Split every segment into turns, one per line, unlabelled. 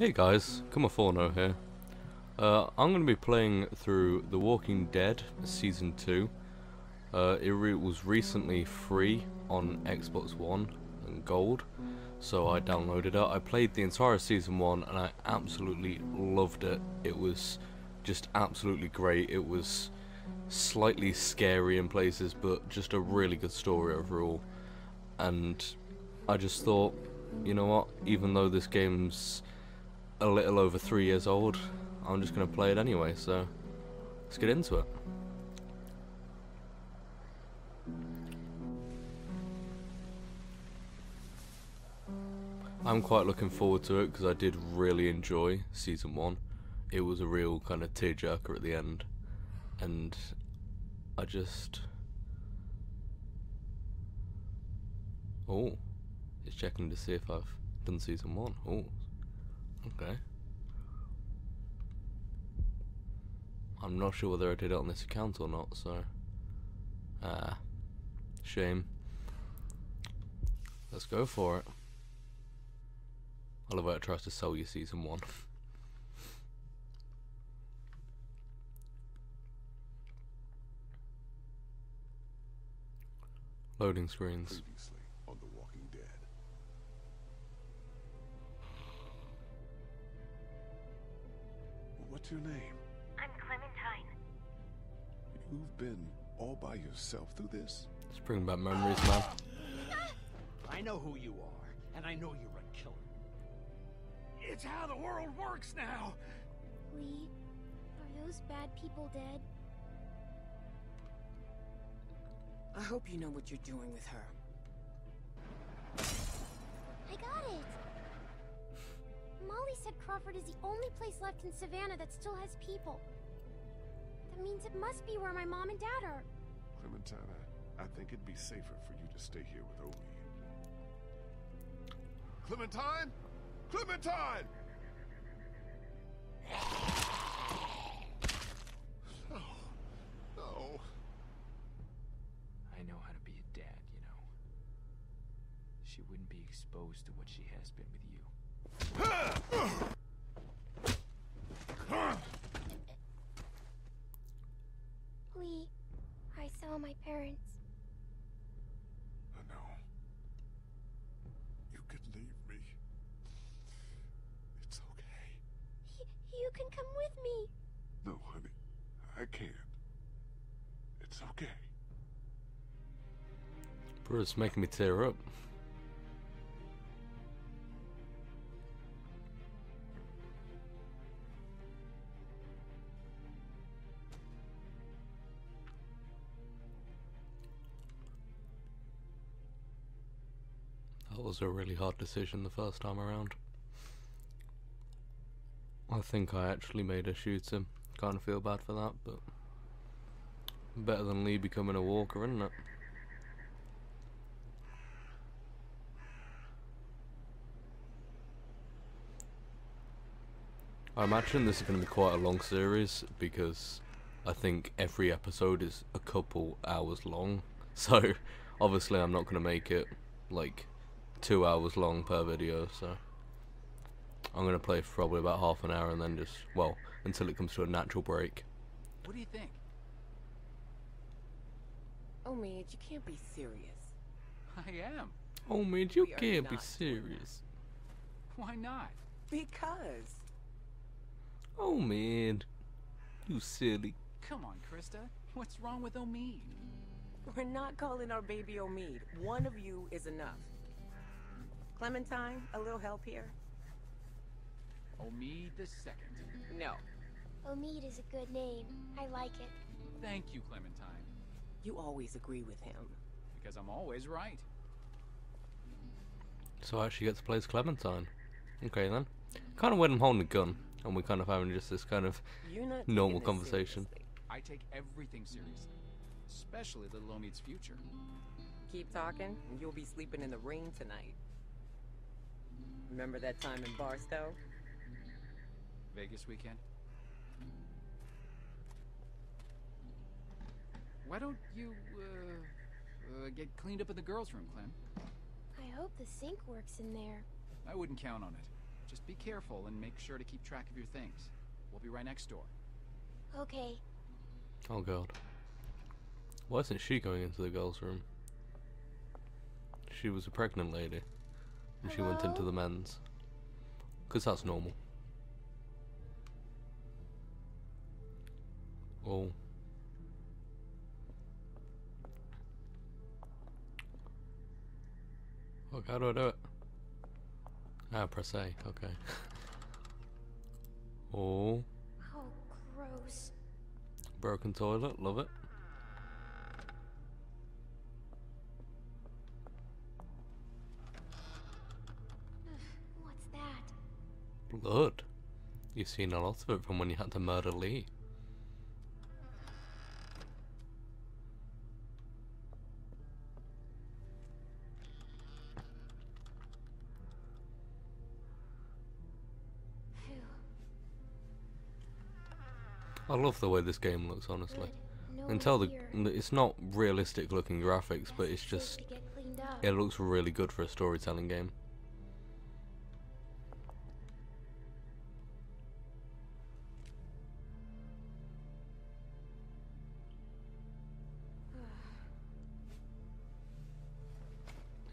Hey guys, Kumaforno here. Uh, I'm going to be playing through The Walking Dead Season 2. Uh, it re was recently free on Xbox One and Gold, so I downloaded it. I played the entire Season 1 and I absolutely loved it. It was just absolutely great. It was slightly scary in places, but just a really good story overall. And I just thought, you know what, even though this game's a little over three years old, I'm just going to play it anyway, so let's get into it. I'm quite looking forward to it because I did really enjoy season one. It was a real kind of tearjerker at the end, and I just. Oh, it's checking to see if I've done season one. Oh, okay. I'm not sure whether I did it on this account or not, so. Ah, shame. Let's go for it. I love how it tries to sell you season one. Loading screens.
Previously What's your name?
I'm Clementine.
You've been all by yourself through this?
Let's bring back memories, man.
I know who you are, and I know you're a killer. It's how the world works now.
Lee, are those bad people dead?
I hope you know what you're doing with her.
I got it! Molly said Crawford is the only place left in Savannah that still has people. That means it must be where my mom and dad are.
Clementina, I think it'd be safer for you to stay here with Omid. Clementine? Clementine! No. No.
I know how to be a dad, you know. She wouldn't be exposed to what she has been with you.
Lee, I saw my parents.
No. You can leave me. It's okay.
Y you can come with me.
No, honey. I can't. It's okay.
Bro, it's making me tear up. A really hard decision the first time around. I think I actually made her shoot him. Kind of feel bad for that, but better than Lee becoming a walker, isn't it? I imagine this is going to be quite a long series because I think every episode is a couple hours long. So obviously I'm not going to make it like two hours long per video. So I'm going to play for probably about half an hour and then just well until it comes to a natural break.
What do you think?
Oh, Midge, you can't be serious.
I am.
Oh man, you
We
can't be serious.
Why not?
Because.
Oh man, you silly.
Come on, Christa. What's wrong with Omid?
We're not calling our baby Omid. One of you is enough. Clementine, a little help here?
Omid the second.
No.
Omid is a good name. I like it.
Thank you, Clementine.
You always agree with him.
Because I'm always right.
So I actually get to play as Clementine. Okay then. Kind of when I'm holding a gun and we're kind of having just this kind of Normal conversation.
seriously.
I take everything seriously. Especially little Omid's future.
Keep talking, and you'll be sleeping in the rain tonight. Remember that time in Barstow?
Vegas weekend? Why don't you, uh, uh, get cleaned up in the girls' room, Clem?
I hope the sink works in there.
I wouldn't count on it.
Just be careful and make sure to keep track of your things. We'll be right next door.
Okay.
Oh god. Why isn't she going into the girls' room? She was a pregnant lady. And she went into the men's. Because that's normal. Oh. Look, how do I do it? Ah, press A, okay. oh,
Oh, gross.
broken toilet, love it. Blood. You've seen a lot of it from when you had to murder Lee. I love the way this game looks, honestly.
No
tell the
here.
it's not realistic looking graphics, but it's just it looks really good for a storytelling game.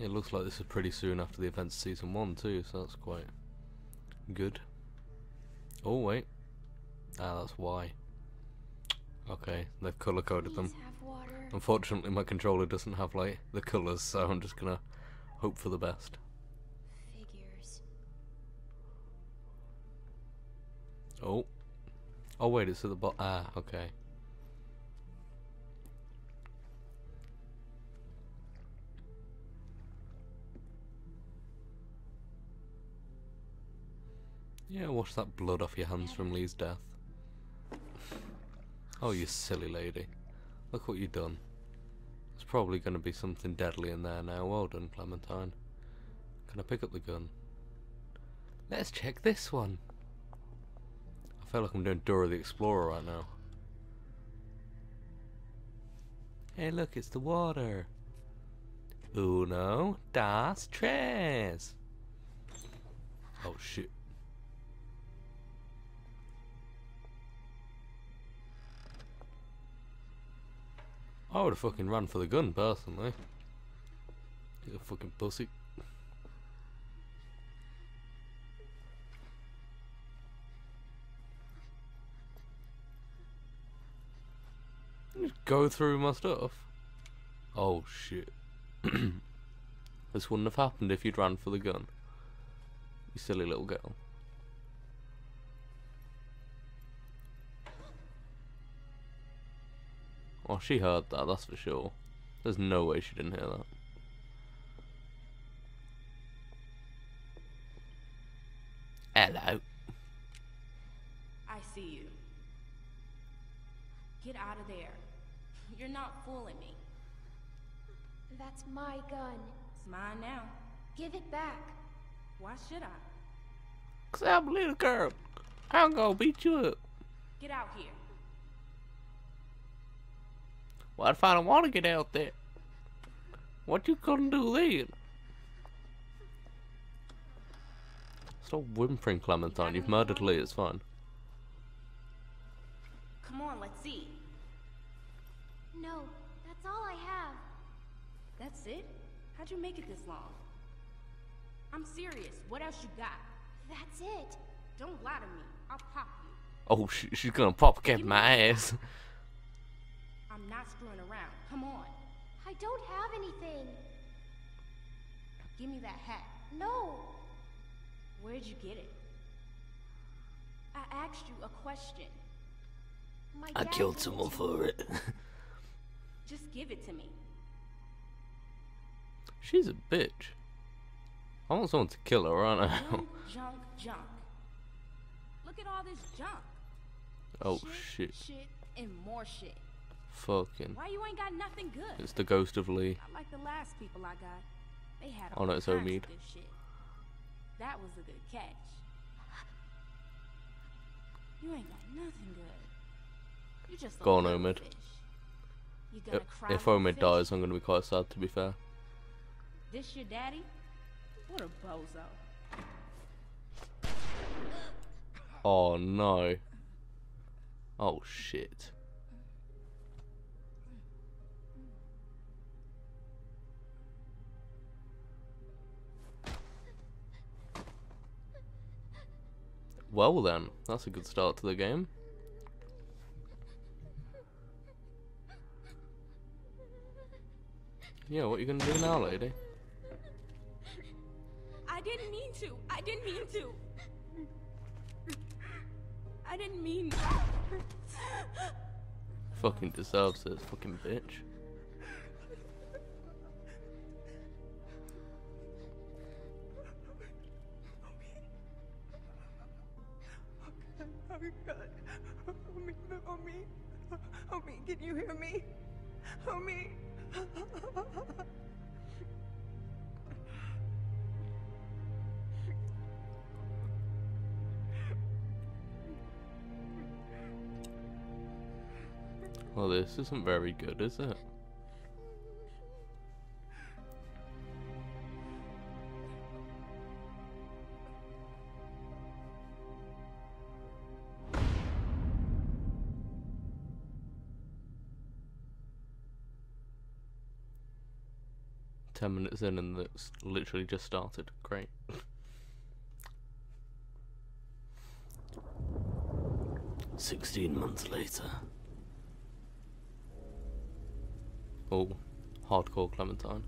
It looks like this is pretty soon after the events of season one too, so that's quite good. Oh wait, ah that's why. Okay, they've color coded them. Unfortunately, my controller doesn't have like the colors, so I'm just gonna hope for the best.
Figures.
Oh, oh wait, it's at the bottom. Ah, okay. Yeah, wash that blood off your hands from Lee's death. Oh, you silly lady. Look what you've done. There's probably going to be something deadly in there now. Well done, Clementine. Can I pick up the gun? Let's check this one. I feel like I'm doing Dora the Explorer right now. Hey, look, it's the water. Uno, das, tres. Oh, shit. I would have fucking run for the gun, personally. You fucking pussy. Just go through my stuff. Oh shit. this wouldn't have happened if you'd ran for the gun. You silly little girl. Oh, she heard that, that's for sure. There's no way she didn't hear that. Hello.
I see you. Get out of there. You're not fooling me.
That's my gun.
It's mine now.
Give it back.
Why should I?
Cause I'm a little girl. I'm gonna beat you up.
Get out here.
What if I don't want to get out there? What you gonna do then? Stop whimpering, Clementine. You've murdered Lee. It's fine.
Come on, let's see.
No, that's all I have.
That's it? How'd you make it this long? I'm serious. What else you got?
That's it.
Don't lie to me. I'll pop you.
Oh, she, she's gonna pop cap my ass.
I'm not screwing around. Come on.
I don't have anything.
Give me that hat.
No.
Where'd you get it? I asked you a question.
My
I killed someone for it.
Just give it to me.
she's a bitch. I want someone to kill her right now.
Junk, junk, junk. Look at all this junk.
Oh shit.
Shit and more shit.
Fucking.
Why you ain't got nothing good?
It's the ghost of Lee.
Not like the last people I got. They had
Oh, no, it's
kinds of
Omid.
good. That was a good catch. You ain't got nothing good. You just a
Go on, Omid.
fish. You
I-
gonna cry
If Omid dies, I'm gonna be quite sad, to be fair.
This your daddy? What a bozo.
Oh no. Oh shit. Well then, that's a good start to the game. Yeah, what are you gonna do now, lady?
I didn't mean to. I didn't mean to. I didn't mean.
Fucking deserves this fucking bitch.
Can you hear me? Homie.
Well, this isn't very good, is it? In and that's literally just started. Great. Sixteen months later. Oh, hardcore Clementine.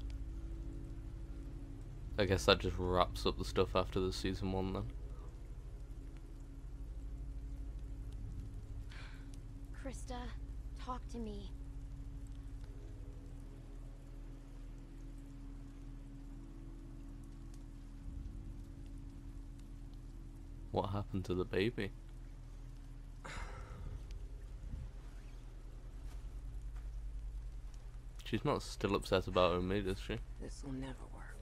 I guess that just wraps up the stuff after the season one then.
Christa, talk to me.
What happened to the baby? She's not still upset about Omid, is she?
This will never work.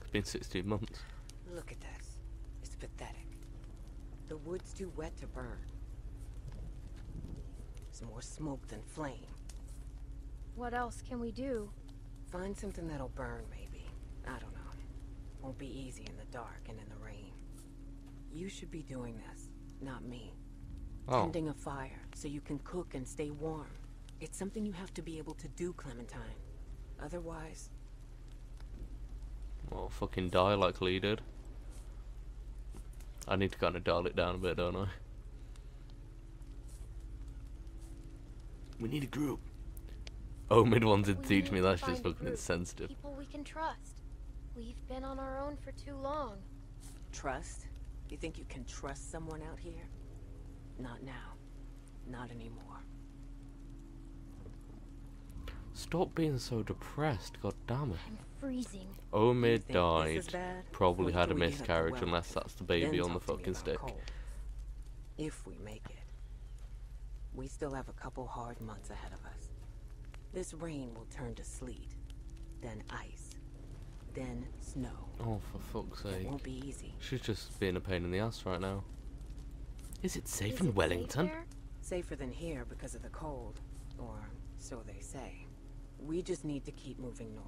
It's been 16 months.
Look at this. It's pathetic. The wood's too wet to burn. There's more smoke than flame.
What else can we do?
Find something that'll burn, maybe. I don't know. Won't be easy in the dark and in the rain. You should be doing this, not me.
Oh,
Tending a fire so you can cook and stay warm. It's something you have to be able to do, Clementine. Otherwise,
well, fucking die like Lee did. I need to kind of dial it down a bit, don't I? We need a group. Oh, Omid wanted to
We
teach me
need to
that's just
find a
fucking insensitive.
People we can trust. We've been on our own for too long.
trust? You think you can trust someone out here? Not now. Not anymore.
Stop being so depressed, god damn it.
I'm freezing.
Omid died. Probably had a
till we get up the
miscarriage
well.
unless that's the baby on the
talk to me
fucking stick.
Cole. If we make it. We still have a couple hard months ahead of us. This rain will turn to sleet, then ice, then snow.
Oh, for fuck's sake.
It won't be easy.
She's just being a pain in the ass right now. Is it safe
Is
in
it
Wellington?
there?
Safer than here because of the cold, or so they say. We just need to keep moving north.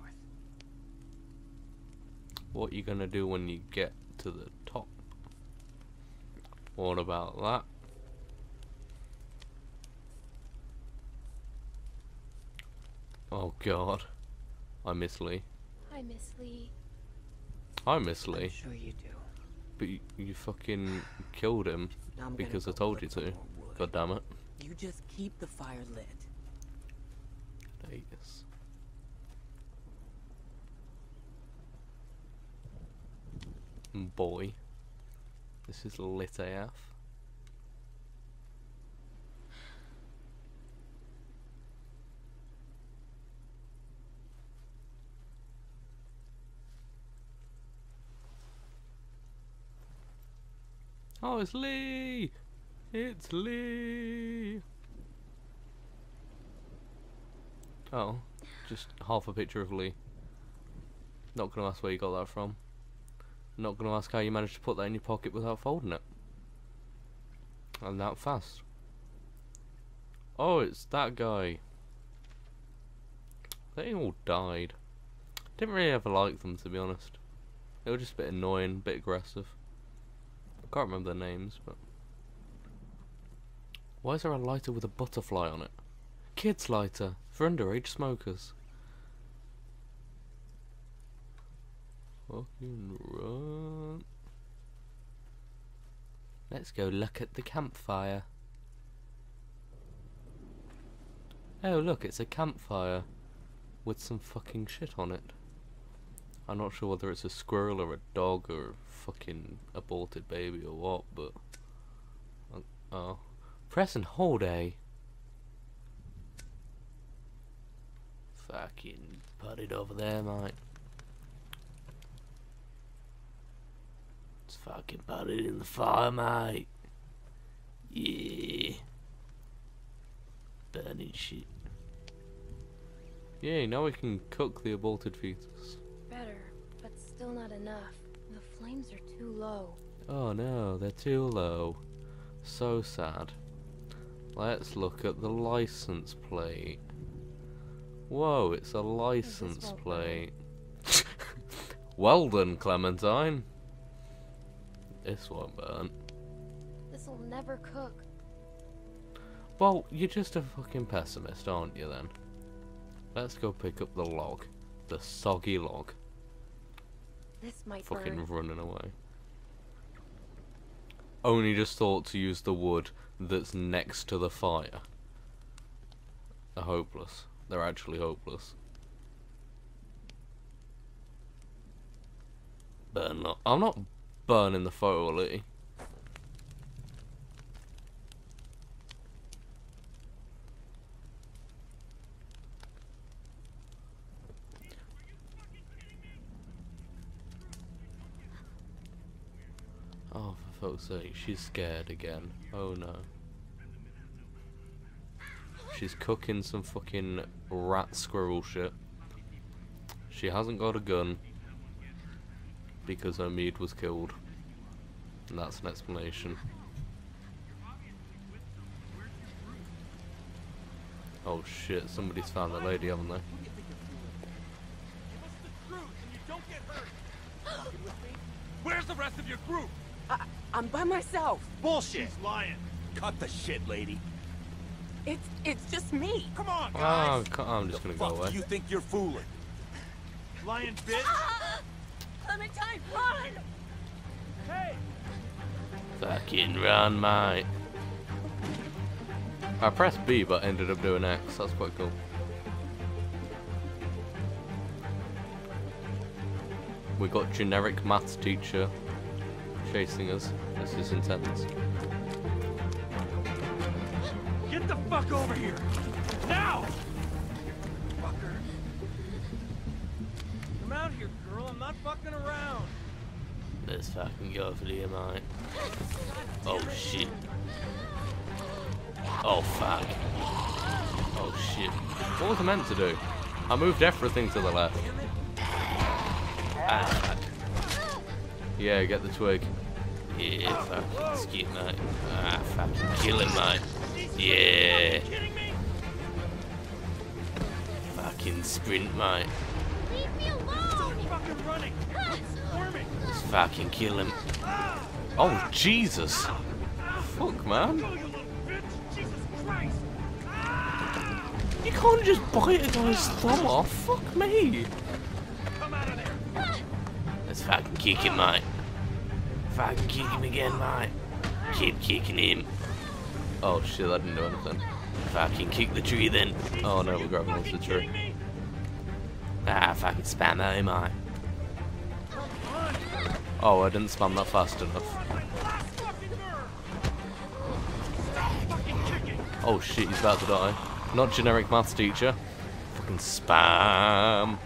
What are you gonna do when you get to the top? What about that? Oh god. I miss Lee.
I miss Lee.
I miss
I'm
Lee.
sure you do.
But you, you fucking killed him
Now I'm
because I told you to. God damn it.
You just keep the fire lit.
Days. Boy. This is lit AF. Oh, it's Lee! It's Lee! Oh, just half a picture of Lee. Not gonna ask where you got that from. Not gonna ask how you managed to put that in your pocket without folding it. And that fast. Oh, it's that guy. They all died. Didn't really ever like them to be honest. They were just a bit annoying, a bit aggressive. I can't remember their names, but Why is there a lighter with a butterfly on it? Kids lighter for underage smokers. Fucking run. Let's go look at the campfire. Oh look, it's a campfire with some fucking shit on it. I'm not sure whether it's a squirrel or a dog or a fucking aborted baby or what, but... Oh. Press and hold A. Fucking put it over there, mate. Let's fucking put it in the fire, mate. Yeah. Burning shit. Yay, now we can cook the aborted fetus.
Enough. The flames are too low.
Oh no, they're too low. So sad. Let's look at the license plate. Whoa, it's a license plate. well done, Clementine. This won't burn.
This'll never cook.
Well, you're just a fucking pessimist, aren't you then? Let's go pick up the log. The soggy log.
This might
Fucking
burn.
running away. Only just thought to use the wood that's next to the fire. They're hopeless. They're actually hopeless. Burn lo- I'm not burning the photo, Lee. Oh, for fuck's sake, she's scared again. Oh no. She's cooking some fucking rat squirrel shit. She hasn't got a gun because Omid was killed. And that's an explanation. Oh shit, somebody's found the lady, haven't they?
Where's the rest of your group?
I, I'm by myself.
Bullshit. She's lying. Cut the shit, lady.
It's it's just me.
Come on,
Oh,
guys.
ca- I'm just
the
gonna go
fuck
away.
do you think you're fooling? Lion bitch. Ah!
Clementine, run!
hey.
Fucking run, mate. I pressed B but ended up doing X. That's quite cool. We got generic maths teacher chasing us. This is intense.
Get the fuck over here. Now. Fucker. Come out here, girl. I'm not fucking around.
Let's fucking go for the mate. Oh shit. Oh fuck. Oh shit. What was I meant to do? I moved everything to the left. Ah. Yeah, get the twig. Yeah, fucking skip, mate. Ah, fucking kill him, mate. Yeah. Fucking sprint, mate.
Leave me alone!
Fucking
kill him. Oh, Jesus. Fuck, man.
You
can't just bite a guy's thumb off. Fuck me. Let's fucking kick him, mate. Fucking kick him again, mate. Keep kicking him. Oh shit, I didn't do anything. Fucking kick the tree then. Oh no, we're grabbing onto the tree. Ah, fucking spam that, mate. Oh, I didn't spam that fast enough.
Last fucking nerve. Fucking kicking.
Oh shit, he's about to die. Not generic maths teacher. Fucking spam.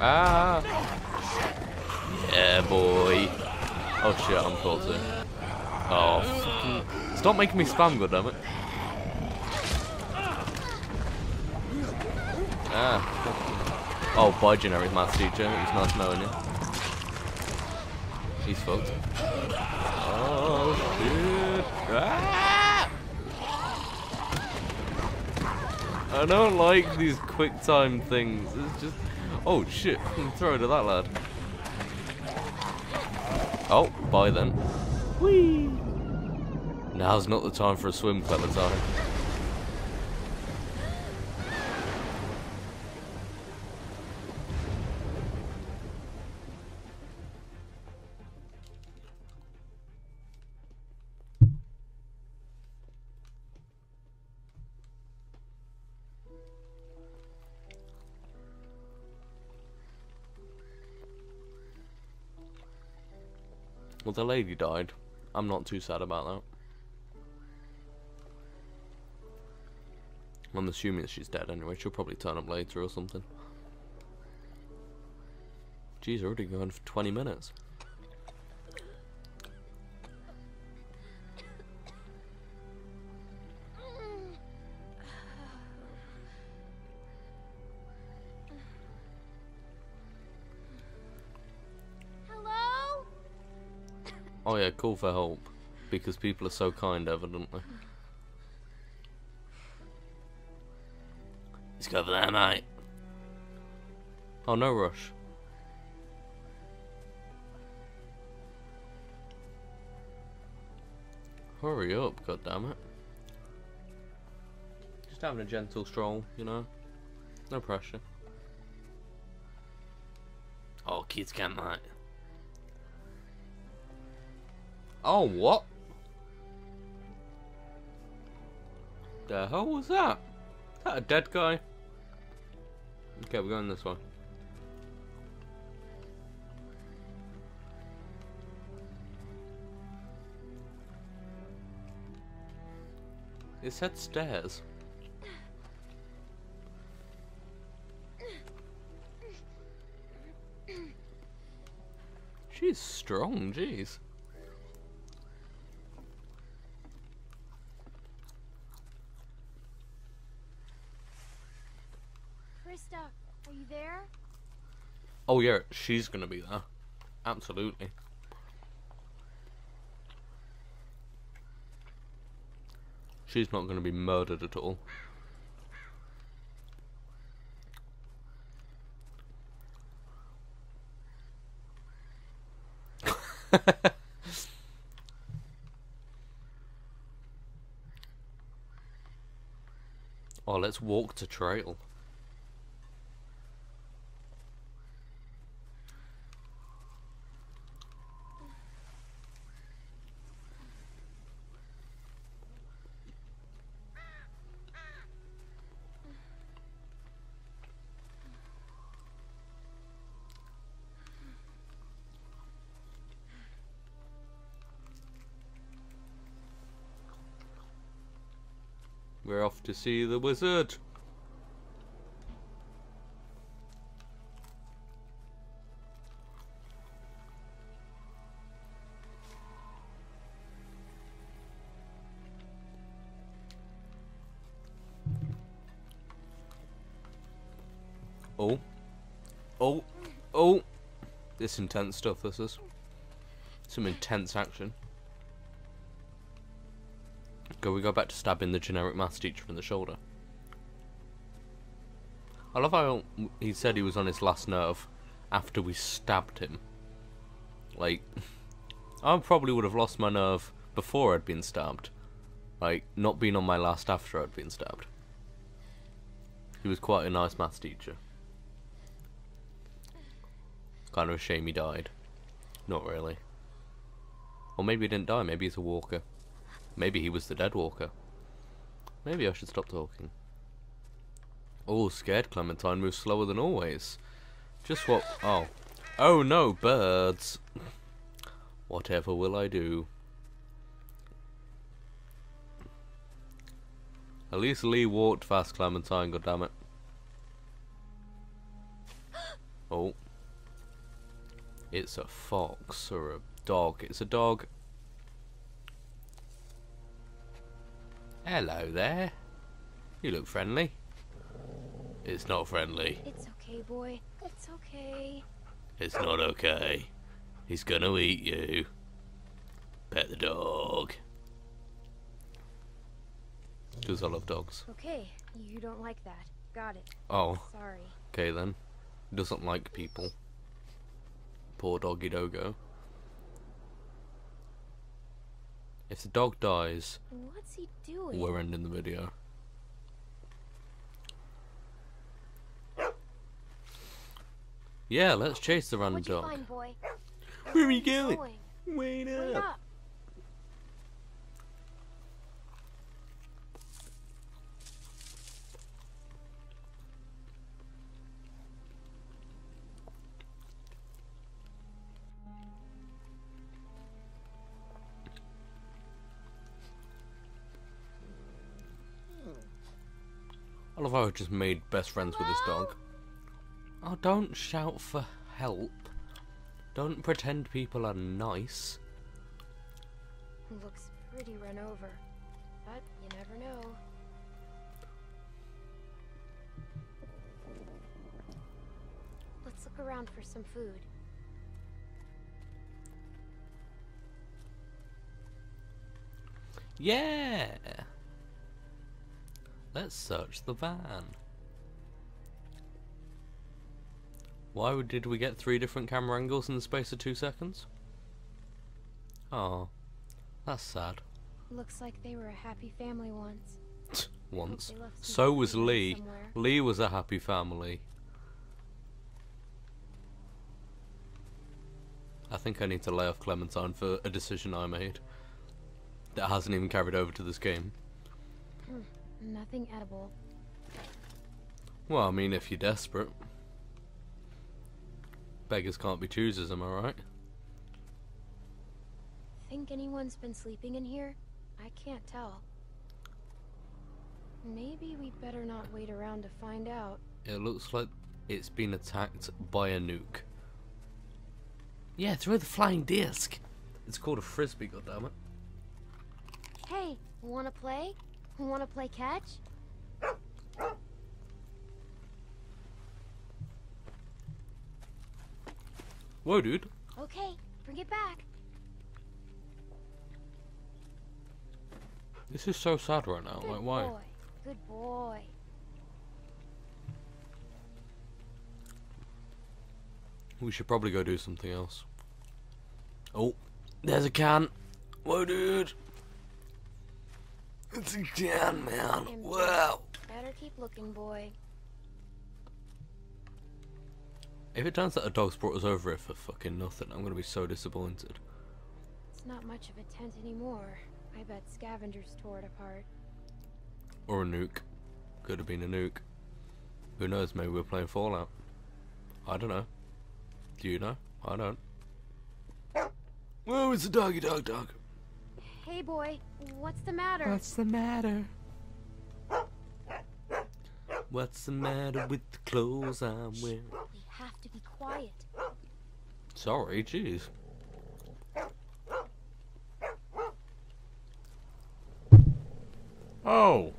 Ah. Yeah, boy. Oh shit, I'm caught too. Oh, fucking. Stop making me spam, goddammit. Ah. Oh, bye, generic maths teacher. It was nice knowing you. He's fucked. Oh, shit. Ah! I don't like these quick time things. It's just. Oh shit! Throw it to that lad. Oh, bye then. Whee! Now's not the time for a swim, Clementine. The lady died. I'm not too sad about that. I'm assuming that she's dead anyway. She'll probably turn up later or something. Geez, already going for 20 minutes. Oh yeah, call for help. Because people are so kind, evidently. Let's go over there, mate. Oh, no rush. Hurry up, goddammit. Just having a gentle stroll, you know? No pressure. Oh, kids can't like. Oh, what? The hell was that? Is that a dead guy? Okay, we're going this way. It said stairs. She's strong, jeez.
Christa, are you there?
Oh yeah, she's gonna be there. Absolutely. She's not gonna be murdered at all. oh, let's walk to trail. See the wizard. Oh. Oh. Oh. This intense stuff, this is. Some intense action. Go, we go back to stabbing the generic maths teacher in the shoulder. I love how he said he was on his last nerve after we stabbed him. Like, I probably would have lost my nerve before I'd been stabbed. Like, not being on my last after I'd been stabbed. He was quite a nice maths teacher. Kind of a shame he died. Not really. Or maybe he didn't die, maybe he's a walker. Maybe he was the dead walker. Maybe I should stop talking. Oh, scared Clementine moves slower than always. Just what... Oh. Oh no, birds. Whatever will I do? At least Lee walked fast, Clementine, goddammit. Oh. It's a fox or a dog. It's a dog. Hello there. You look friendly. It's not friendly.
It's okay, boy. It's okay.
It's not okay. He's gonna eat you. Pet the dog. Because I love dogs.
Okay, you don't like that. Got it.
Oh,
Sorry.
okay then. Doesn't like people. Poor doggy dogo. If the dog dies,
What's he doing?
we're ending the video. Yeah, let's chase the random dog.
find, boy?
Where are you going?
going?
Wait
Wait
up. Love how I just made best friends with this dog. Oh, don't shout for help. Don't pretend people are nice.
Looks pretty run over. But you never know. Let's look around for some food.
Yeah! Let's search the van. Why did we get three different camera angles in the space of two seconds? Oh, that's sad.
Looks like they were a happy family once.
Once.
they left some
So was Lee.
somewhere.
Lee was a happy family. I think I need to lay off Clementine for a decision I made that hasn't even carried over to this game.
Nothing edible.
Well, I mean, if you're desperate. Beggars can't be choosers, am I right?
Think anyone's been sleeping in here? I can't tell. Maybe we'd better not wait around to find out.
It looks like it's been attacked by a nuke. Yeah, throw the flying disc. It's called a frisbee, goddammit.
Hey, wanna play? Wanna play catch?
Whoa, dude.
Okay, bring it back.
This is so sad right now.
Good
Like, why?
boy. Good boy.
We should probably go do something else. Oh, there's a can. Whoa, dude. It's a can, man.
Empty.
Wow.
Better keep looking, boy.
If it turns out a dog's brought us over here for fucking nothing, I'm gonna be so disappointed.
It's not much of a tent anymore. I bet scavengers tore it apart.
Or a nuke. Could have been a nuke. Who knows? Maybe we're playing Fallout. I don't know. Do you know? I don't. Whoa, it's a doggy dog dog.
Hey, boy, what's the matter?
What's the matter? What's the matter with the clothes I'm wearing?
We have to be quiet.
Sorry, jeez. Oh.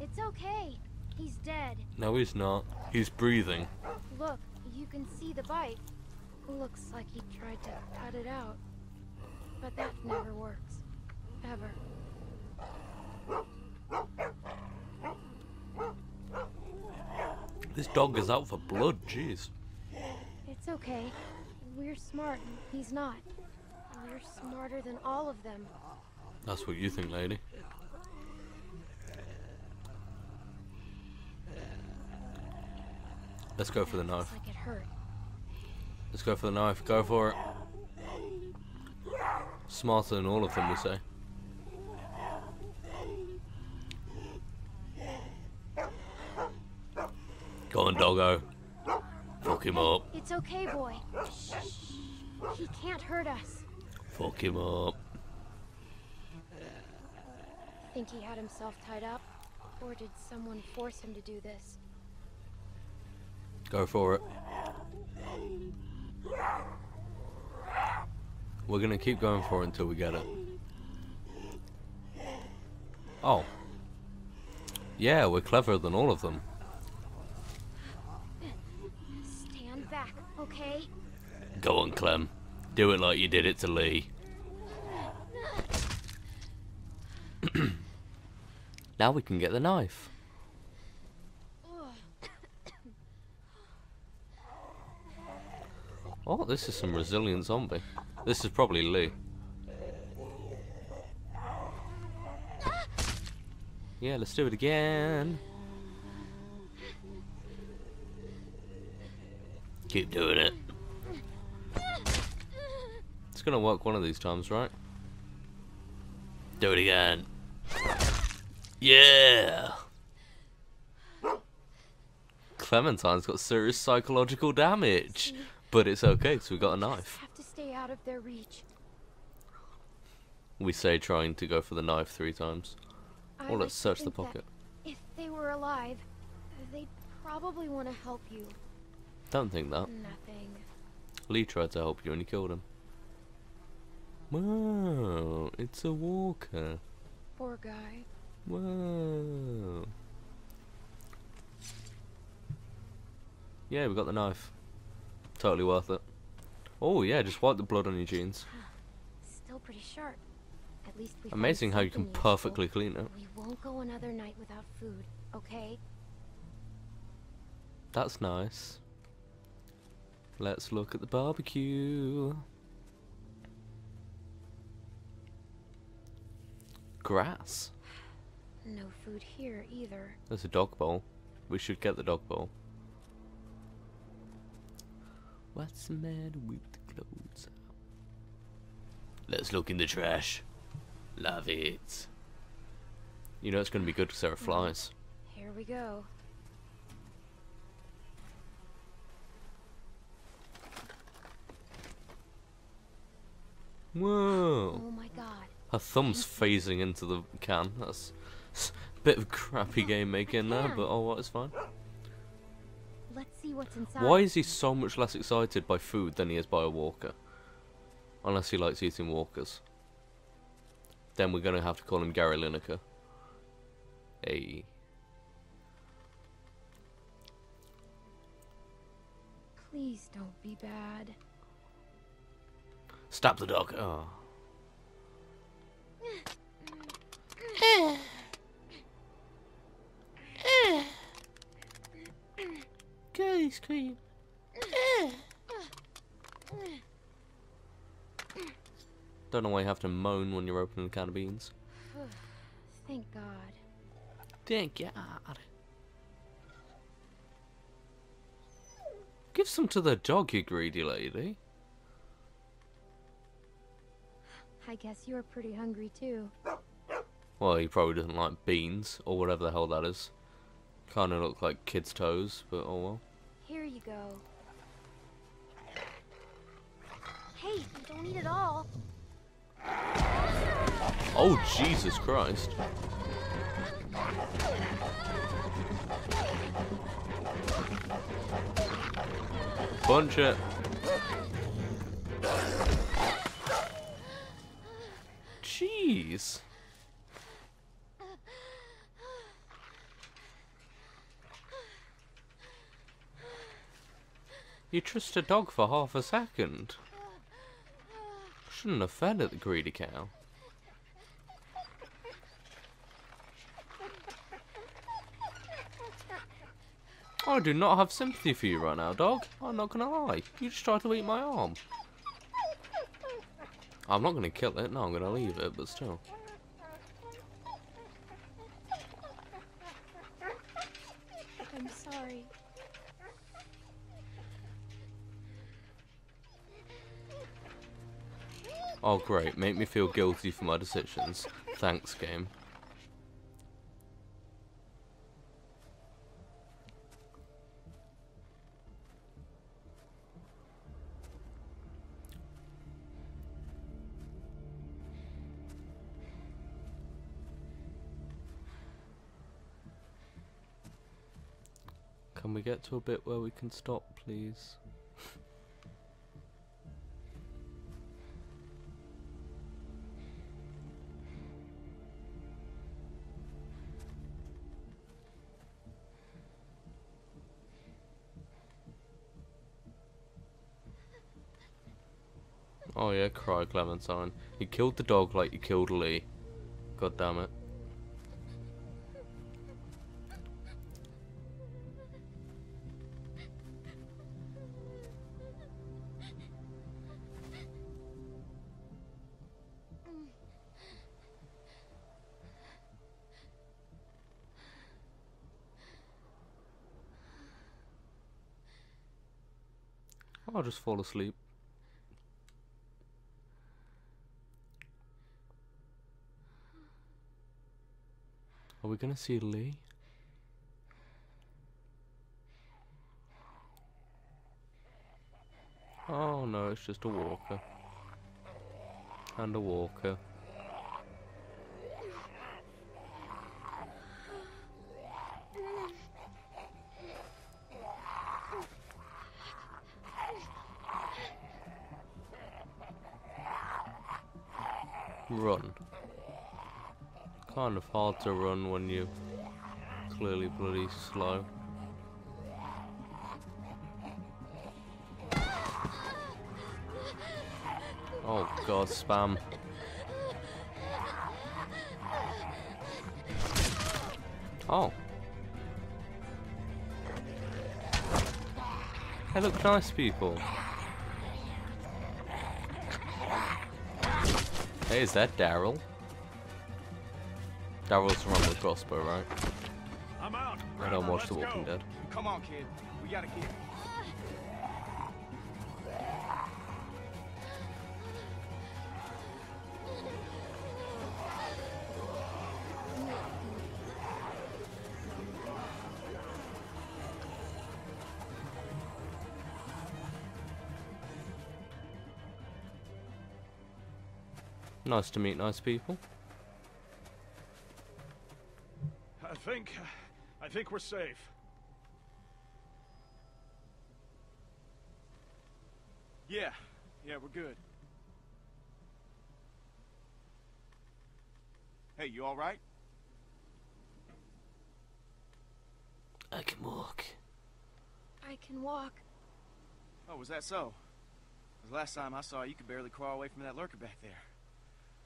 It's okay. He's dead.
No, he's not. He's breathing.
Look, you can see the bite. Looks like he tried to cut it out. But that never works. Ever.
This dog is out for blood, jeez.
It's okay. We're smart. He's not. We're smarter than all of them.
That's what you think, lady. Let's go for the knife.
like it hurt.
Let's go for the knife. Go for it. Smarter than all of them, we say. Go on, doggo. Fuck him up.
It's okay, boy. He can't hurt us.
Fuck him up.
Think he had himself tied up? Or did someone force him to do this?
Go for it. We're gonna keep going for it until we get it. Oh. Yeah, we're cleverer than all of them.
Stand back, okay?
Go on, Clem. Do it like you did it to Lee. now we can get the knife. Oh, this is some resilient zombie. This is probably Lee. Yeah, let's do it again. Keep doing it. It's gonna work one of these times, right? Do it again. Yeah! Clementine's got serious psychological damage. But it's okay, because we got a knife.
Have to stay out of their reach.
We say trying to go for the knife three times.
I
Or
like
let's search the pocket.
If they were alive, they'd probably want to help you.
Don't think that.
Nothing.
Lee tried to help you and he killed him. Wow, it's a walker.
Poor guy.
Wow. Yeah, we got the knife. Totally worth it. Oh yeah, just wipe the blood on your jeans.
Still pretty sharp. At least we
Amazing how you can
useful.
perfectly clean it.
We won't go another night without food, okay?
That's nice. Let's look at the barbecue. Grass.
No food here either.
There's a dog bowl. We should get the dog bowl. What's the matter with the clothes? Let's look in the trash. Love it. You know it's going to be good because there are flies.
Here we go.
Whoa.
Oh my god.
Her thumb's phasing into the can. That's a bit of crappy game making there, but oh well, it's fine.
Let's see what's inside.
Why is he so much less excited by food than he is by a walker? Unless he likes eating walkers. Then we're gonna have to call him Gary Lineker. Hey.
Please don't be bad.
Stab the dog. Oh. Girly scream. Don't know why you have to moan when you're opening a can of beans.
Thank God.
Thank God. Give some to the dog, you greedy lady.
I guess you're pretty hungry too.
Well, he probably doesn't like beans, or whatever the hell that is. Kinda look like kids' toes, but oh well.
Here you go. Hey, you don't eat it all.
Oh, Jesus Christ. Punch it. Jeez. You trust a dog for half a second. Shouldn't have fed it, the greedy cow. I do not have sympathy for you right now, dog. I'm not gonna lie. You just tried to eat my arm. I'm not gonna kill it, no, I'm gonna leave it, but still.
I'm sorry.
Oh great, make me feel guilty for my decisions. Thanks, game. Can we get to a bit where we can stop, please? Oh yeah, cry Clementine. You killed the dog like you killed Lee. God damn it. I'll just fall asleep. We gonna see Lee? Oh no, it's just a walker. And a walker. Run. Kind of hard to run when you're clearly bloody slow. Oh god, spam. Oh. They look, nice people. Hey, is that Daryl? Daryl's the one with crossbow, right?
I'm out.
I don't watch The Walking
go.
Dead.
Come on, kid. We gotta get.
Nice to meet nice people.
I think, I think we're safe.
Yeah, yeah, we're good. Hey, you all right?
I can walk.
I can walk.
Oh, was that so? 'Cause last time I saw you, you could barely crawl away from that lurker back there.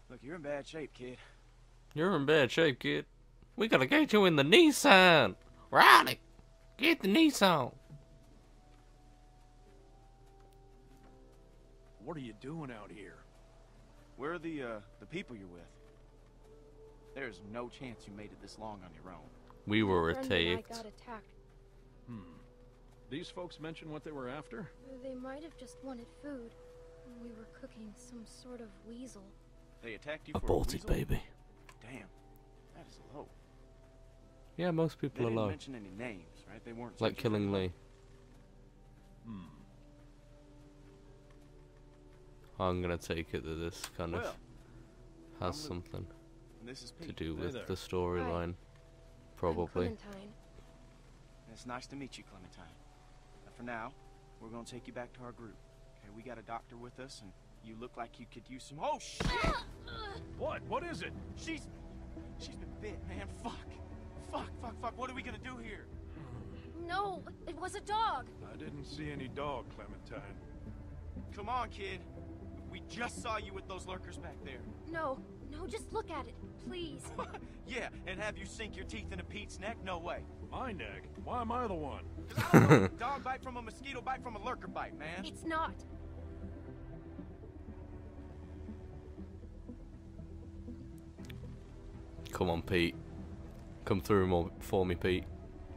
Look, you're in bad shape, kid.
You're in bad shape, kid. We gotta get you in the Nissan. Riley, get the Nissan.
What are you doing out here?
Where are the uh, the people you're with? There's no chance you made it this long on your own.
We were
Friend I
attacked.
got attacked.
Hmm. These folks mentioned what they were after?
They might have just wanted food. We were cooking some sort of weasel.
They attacked you for a
Aborted,
weasel?
baby.
Damn, that is low.
Yeah, most
They
people are
didn't
low.
mention any names, right? They weren't
Like killing. Lee.
Hmm.
I'm gonna take it that this kind of has
I'm
something
and this is
to do with
there.
the storyline. Probably.
Clementine.
It's nice to meet you, Clementine. But for now, we're gonna take you back to our group. Okay, we got a doctor with us, and you look like you could use some. Oh shit!
What? What is it?
She's, she's been bit, man. Fuck, fuck, fuck, fuck. What are we gonna do here?
No, it was a dog.
I didn't see any dog, Clementine.
Come on, kid. We just saw you with those lurkers back there.
No, no, just look at it, please.
yeah, and have you sink your teeth into Pete's neck? No way.
My neck? Why am I the one?
I don't know, dog bite from a mosquito bite from a lurker bite, man.
It's not.
Come on, Pete. Come through more for me, Pete.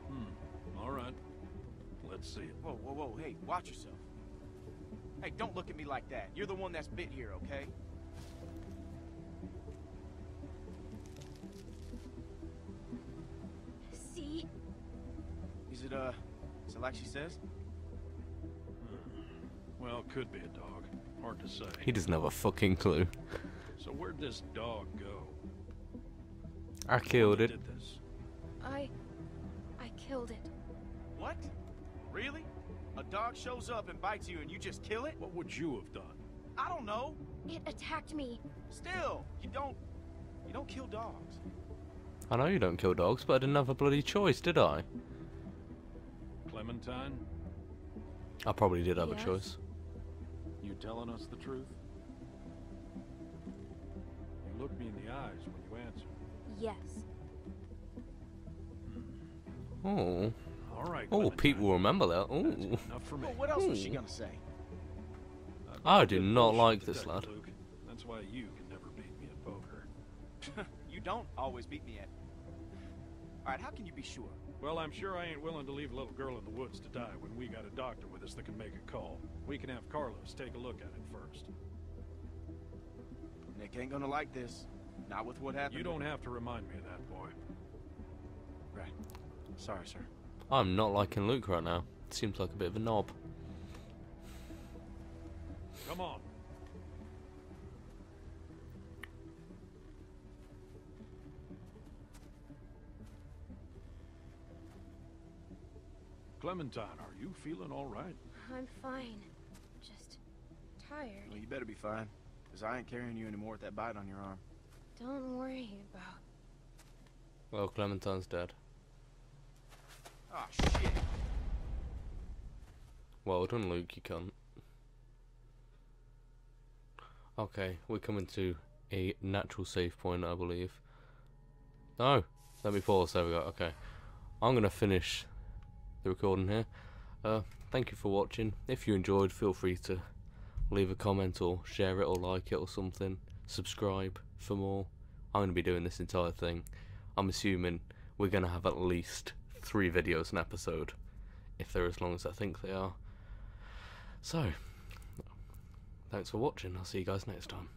Hmm. All right. Let's see it.
Whoa, whoa, whoa, hey, watch yourself. Hey, don't look at me like that. You're the one that's bit here, okay?
See?
Is it, uh, is it like she says?
Well, could be a dog. Hard to say.
He doesn't have a fucking clue.
So where'd this dog go?
I killed it.
Did this?
I. I killed it.
What? Really? A dog shows up and bites you and you just kill it?
What would you have done?
I don't know.
It attacked me.
Still, you don't, you don't kill dogs.
I know you don't kill dogs, but I didn't have a bloody choice, did I?
Clementine,
I probably did have
Yes.
a choice.
you telling us the truth? You looked me in the eyes when you answered.
Yes.
Oh.
All right.
Oh, Pete will remember that.
That's
Oh.
enough for me.
Well, what else was she
hmm.
gonna say?
I've
I
never
do not like this lad.
Luke. That's why you can never beat me at poker.
you don't always beat me at. All right, how can you be sure?
Well, I'm sure I ain't willing to leave a little girl in the woods to die when we got a doctor with us that can make a call. We can have Carlos take a look at it first.
Nick ain't gonna like this. Not with what happened.
You don't have to remind me of that, boy.
Right. Sorry, sir.
I'm not liking Luke right now. Seems like a bit of a knob.
Come on. Clementine, are you feeling all right?
I'm fine. Just tired.
Well, you better be fine. Because I ain't carrying you anymore with that bite on your arm.
Don't worry about.
Well, Clementine's dead.
Oh, shit.
Well done, Luke, you cunt. Okay, we're coming to a natural save point, I believe. No, let me pause. There we go. Okay, I'm gonna finish the recording here. Uh, thank you for watching. If you enjoyed, feel free to leave a comment or share it or like it or something. Subscribe for more. I'm gonna be doing this entire thing. I'm assuming we're gonna have at least three videos an episode, if they're as long as I think they are. So, thanks for watching. I'll see you guys next time.